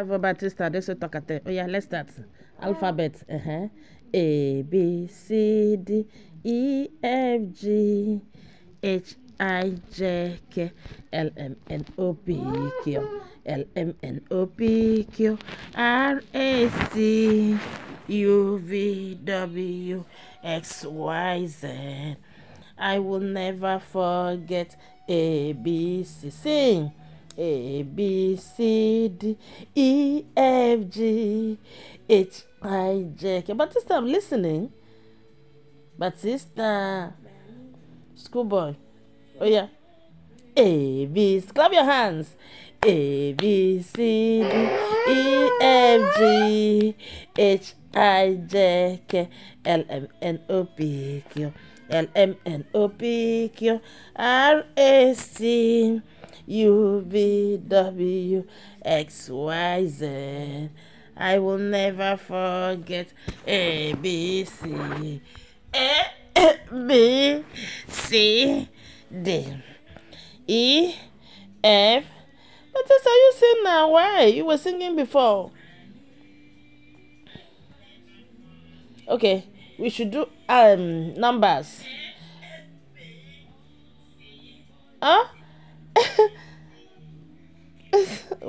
Bravo, Batista. This is Tokate. Oh, yeah, let's start. Alphabet. Uh-huh. A, B, C, D, E, F, G, H, I, J, K, L, M, N, O, P, Q, L, M, N, O, P, Q, R, A, C, U, V, W, X, Y, Z. I will never forget A, B, C. Sing. A, B, C, D, E, F, G, H, I, J, K. Batista, I'm listening. Batista. Schoolboy. Oh, yeah. A, B, clap your hands. A, B, C, D, E, F, G, H, I, J, K, L, M, N, O, P, Q, L, M, N, O, P, Q, R, A, C, U, V, W, X, Y, Z. I will never forget A, B, C. A, B, C, D, E, F. But that's how you sing now. Why? You were singing before. Okay, we should do um numbers. Huh?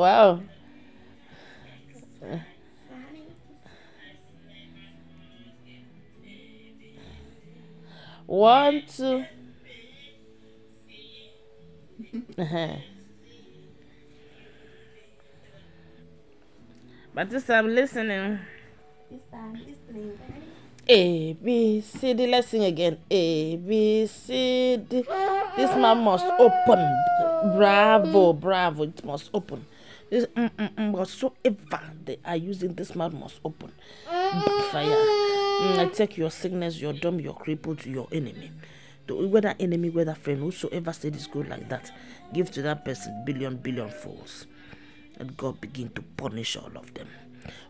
Wow. One, two. But this I'm listening. A B C D. Let's sing again. A B C D. This man must open. Bravo, bravo. It must open. This mm, mm, mm, whatsoever they are using, this mouth must open. Fire. Mm, I take your sickness, your dumb, your cripple to your enemy. To whether enemy, whether friend, whosoever said it's good like that, give to that person billion, billion fools. And God begin to punish all of them.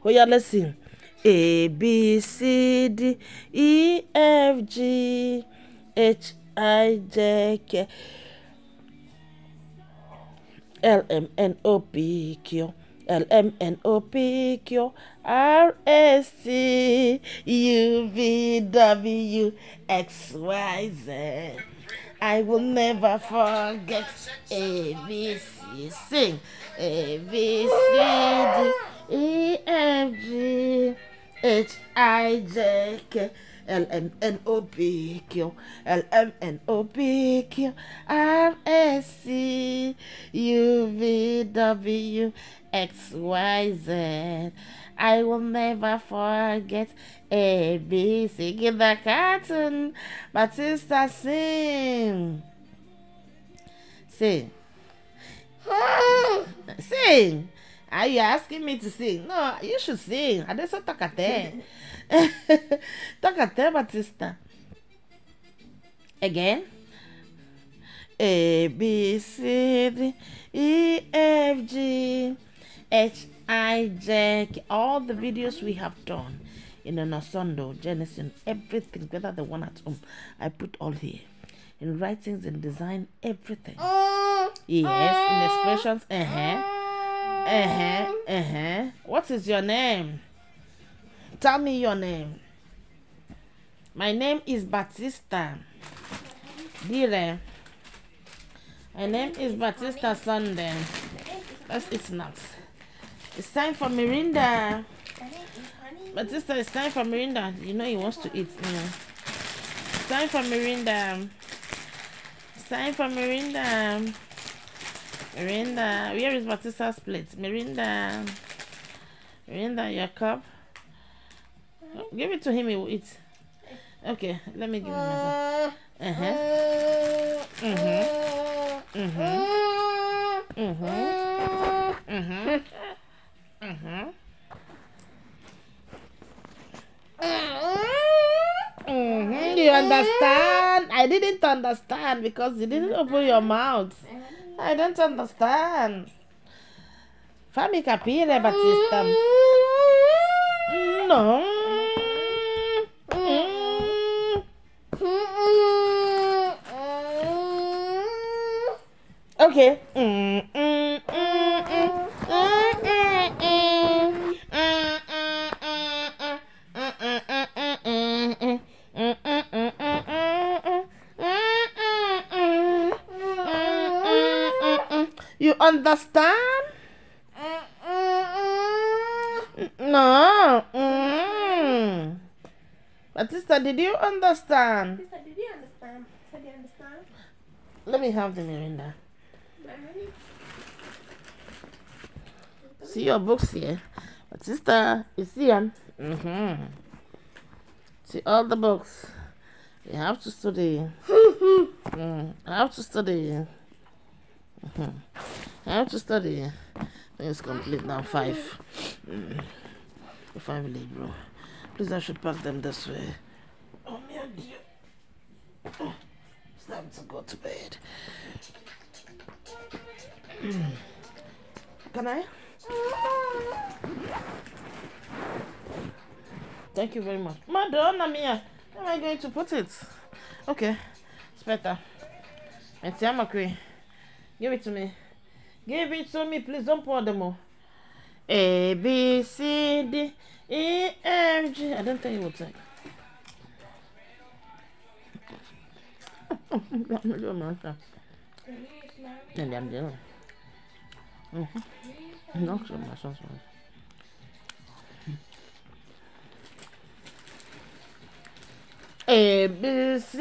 Oh yeah, let's sing. A B C D E F G H I J K L M N O P Q L M N O P Q R S T U V W X Y Z. I will never forget A B C. Sing A B C D E F G H I J K L M N O P Q L M N O P Q R S C U V W X Y Z. I will never forget A B C. Give the cartoon, Batista sing. Sing. sing. Are you asking me to sing? No, you should sing. Adesso tocca a te. tocca a te, Batista. Again. A, B, C, D, E, F, G, H, I, J, K. All the videos we have done in an Osondo, Genesis, everything, whether the one at home, I put all here. In writings, in design, everything. Yes, in expressions, uh-huh. Uh-huh, uh-huh. What is your name? Tell me your name. My name is Batista. Dire. My name is Batista Sunday. Let's eat snacks. It's time for Mirinda. Batista, it's time for Mirinda. You know he wants to eat. You know. It's time for Mirinda. It's time for Mirinda. Mirinda. Where is Batista's plate? Mirinda. Mirinda, your cup. Give it to him, he will eat. Okay, let me give him myself. Uh-huh. Mm-hmm. Mm-hmm. Mm-hmm. Mm-hmm. Mm-hmm. Mm-hmm. You understand? I didn't understand because you didn't open your mouth. I don't understand. Fammi capire, Battista. No. Okay. Mm, mm, mm, mm, mm, mm. You understand? No. Mm. Batista, did you understand? Sister, did you understand? Did you understand? Let me have the Mirinda. See your books here. Batista, you see them? Mm-hmm. See all the books. You have to study. mm, I have to study. Mm-hmm. I have to study. I think it's complete now. Five. Mm. Five late, bro. Please, I should pack them this way. Oh, my dear. Oh, it's time to go to bed. Mm. Can I? Thank you very much. Madonna mia, where am I going to put it? Okay, it's better. Etiama Cree, give it to me. Give it to me, please. Don't pour them all. A, B, C, D, E, F, G. I don't think it will take. Mm-hmm. No, so my son's one. A B C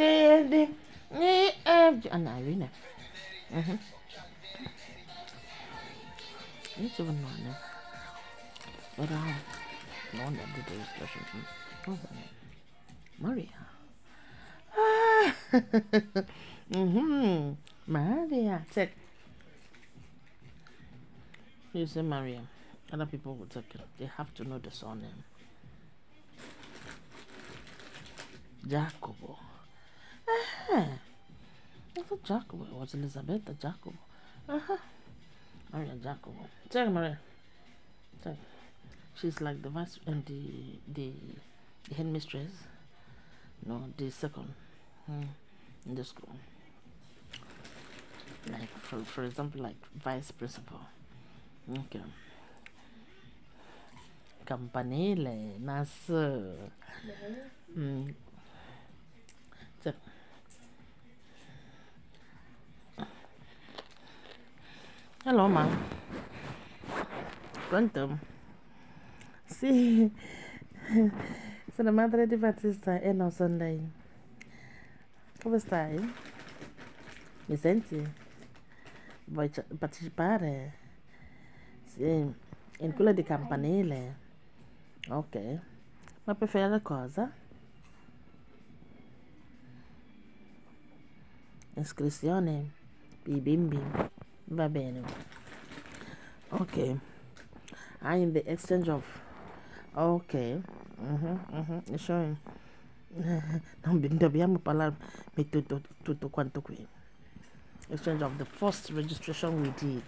D E F G. Ano, yun na. Mhm. Ito ba naman na? But um, no one that did the expression. What's that name? Maria. Ah. mhm. Maria. Check. You say Maria. Other people will take it. They have to know the surname. Jacobo. Ah. I thought Jacobo it was Elizabeth Jacobo. Uh-huh. Maria Jacobo. Check Maria. Check. She's like the vice and the the, the headmistress. No, the second hmm, in the school. Like for for example, like vice principal. Okay. Campanile, Nasser. Mm. So, Ma. Pronto? Sì. Sono madre di Battista e non sono lei. Come stai? Mi senti? Vuoi partecipare? Sì, in quella di campanile. Ok. Ma per fare cosa? Iscrizione per i bimbi. Va bene. Ok. Ah, in the exchange of. Ok. Mhm, mhm. È showing. Non dobbiamo parlare tutto, tutto quanto qui. Exchange of the first registration we did.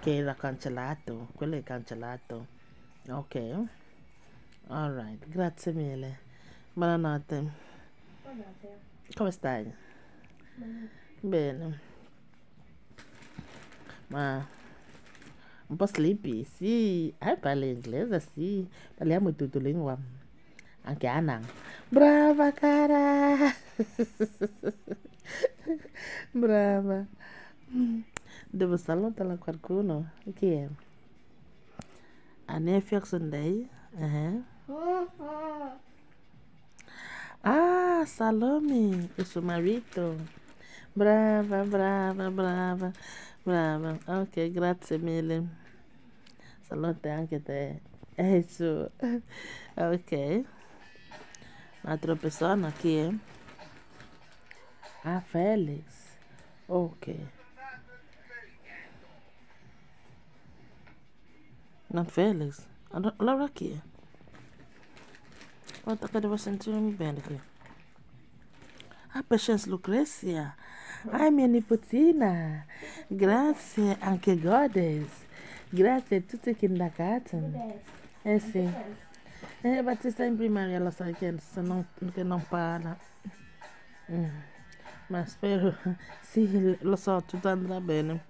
Che era cancellato. Quello è cancellato. Ok. Alright. Grazie mille. Buonanotte. Come stai? Bene. uma, um poslipe. Si, ai, falei inglês assim. Falei muito de língua. Anche anang. Brava, cara! Brava. Devo salon tala qualcuno. Chi è? Anne Fioxundei? Uh -huh. Ah, Salome, o seu marito. Brava, brava, brava brava. Ok, grazie mille. Salute anche te. E suo. Ok. Un'altra persona chi è? Ah, Felix. Ok. Non Felix. Chi è? Quanto che devo sentirmi bene qui? Ah, Patience Lucrezia. Ah, mia nipotina. Grazie, anche Goddess. Grazie a tutti che indagate. Eh sì. Eh, Battista in primaria lo sai che, non, che non parla. Mm. Ma spero, sì, lo so, tutto andrà bene.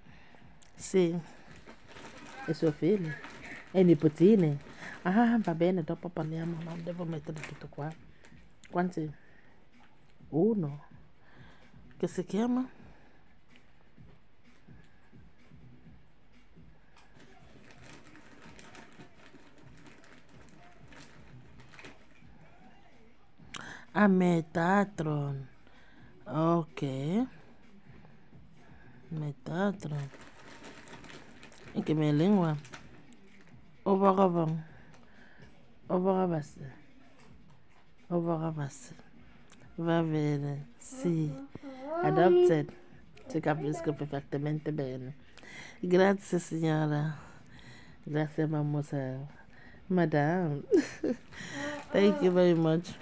Sì. E suo figlio? E nipotini? Ah, va bene, dopo parliamo, non devo mettere tutto qua. Quanti? Uno. que se chama A Metatron. Ok. Metatron. Em que minha língua? O vagabão. O vagabasse. O vagabasse. Vai ver né? se. Adopted. Ti capisco perfettamente bene. Grazie signora. Grazie mademoiselle. Madame. Thank you very much.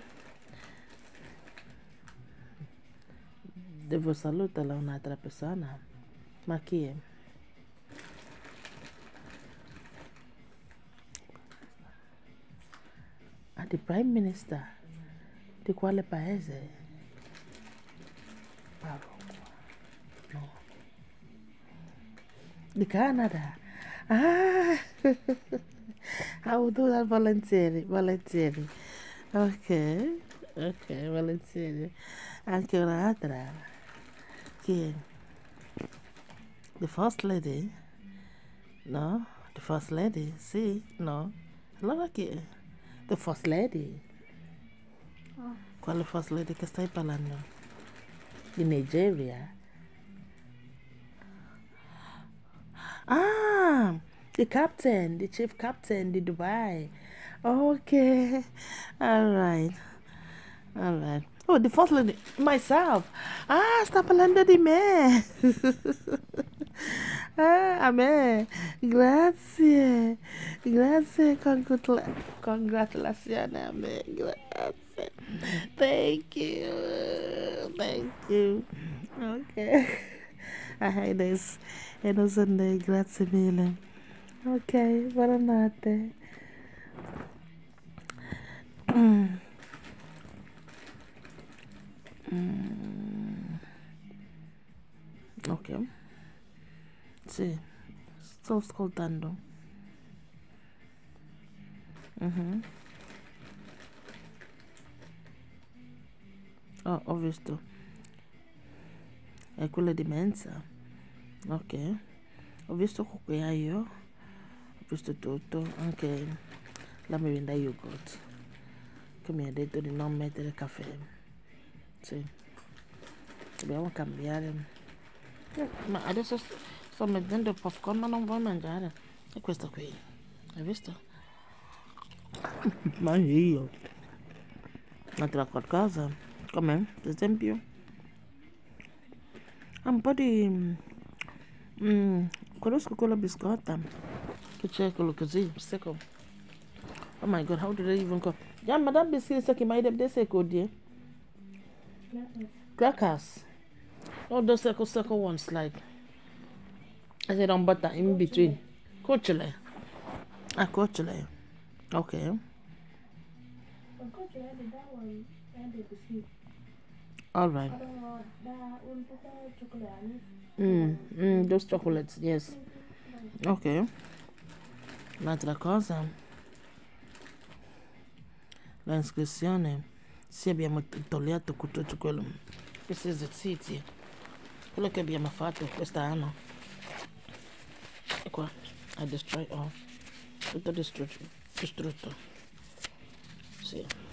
Devo salutare un'altra persona. Ma chi è? Ah, the Prime Minister. Di quale paese? No. Di Canada. Ah! I will do that volentieri, volentieri. Ok, ok, volentieri. Anche un'altra. Chi è? The First Lady? No? The First Lady? See, No? Chi è? The First Lady? Quale First Lady che stai parlando? Di Nigeria? Ah! The captain, the chief captain, the Dubai. Okay. All right. All right. Oh, the first lady, myself. Ah, sta parlando di me. ah, a me. Grazie. Grazie. Congratula- congratulazioni a. Grazie. Thank you. Thank you. Okay. I hate this. E non Sunday. Grazie mille. Ok, buonanotte. Mm. Mm. Ok. Sì, sto ascoltando. Mhm. Oh, ho visto. È quella di mensa. Ok. Ho visto cucchiaio. Ho visto tutto. Anche la merenda yogurt. Che mi ha detto di non mettere caffè. Sì. Dobbiamo cambiare. Ma adesso sto mettendo il popcorn ma non vuoi mangiare. E questo qui. Hai visto? Mangi io. Mangerà qualcosa? Com'è? Per esempio? Ha un po' di... Mm, conosco quella biscotta. Che c'è quello così, secco. Oh my god, how did I even go? Yeah, madame biscuit secco, ma ide desse codi. Crackers. Oh, those secco secco ones like. I said on butter in between. Coachele. Ah, coachele. Okay. The chocolate. Mm, mm, those chocolates, yes. Ok. Un'altra cosa. La iscrizione. Sì, abbiamo togliato tutto quello. Questi esercizi. Quello che abbiamo fatto quest'anno. E qua. I destroy all. Tutto distrutto. Distrutto. Sì.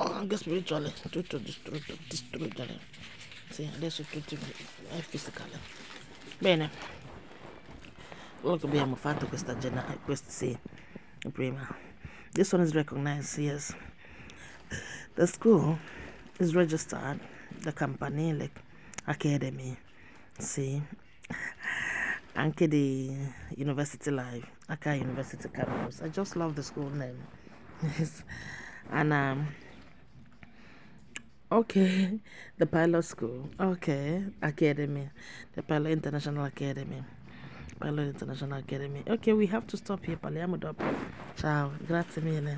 Oh, anche spirituale. Tutto distrutto. Distruggere. Sì, adesso tutto è fisicale. Bene. Quello che abbiamo fatto questa genna, questa sì, prima. This one is recognized, yes. The school is registered, the Campanile Academy, sì. Anche di University Life, Akai University Campus. I just love the school name. Yes. And um, Okay, the pilot school. Okay, academy, the pilot international academy, pilot international academy. Okay, we have to stop here. Parliamo dopo. Ciao, grazie mille.